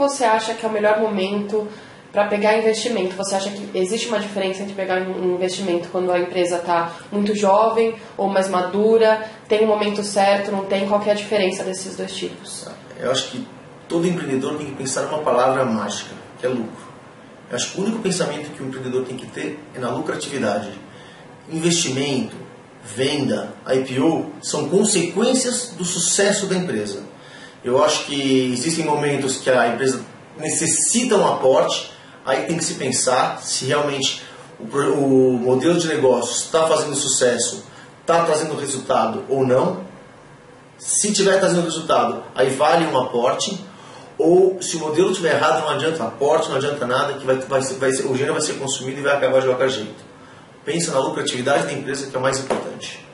você acha que é o melhor momento para pegar investimento? Você acha que existe uma diferença entre pegar um investimento quando a empresa está muito jovem ou mais madura? Tem um momento certo, não tem? Qual é a diferença desses dois tipos? Eu acho que todo empreendedor tem que pensar numa palavra mágica, que é lucro. Eu acho que o único pensamento que o empreendedor tem que ter é na lucratividade. Investimento, venda, IPO são consequências do sucesso da empresa. Eu acho que existem momentos que a empresa necessita um aporte, aí tem que se pensar se realmente o, o modelo de negócio está fazendo sucesso, está trazendo resultado ou não. Se tiver trazendo resultado, aí vale um aporte. Ou se o modelo estiver errado, não adianta aporte, não adianta nada, que vai, vai, vai ser, o dinheiro vai ser consumido e vai acabar de qualquer jeito. Pensa na lucratividade da empresa que é o mais importante.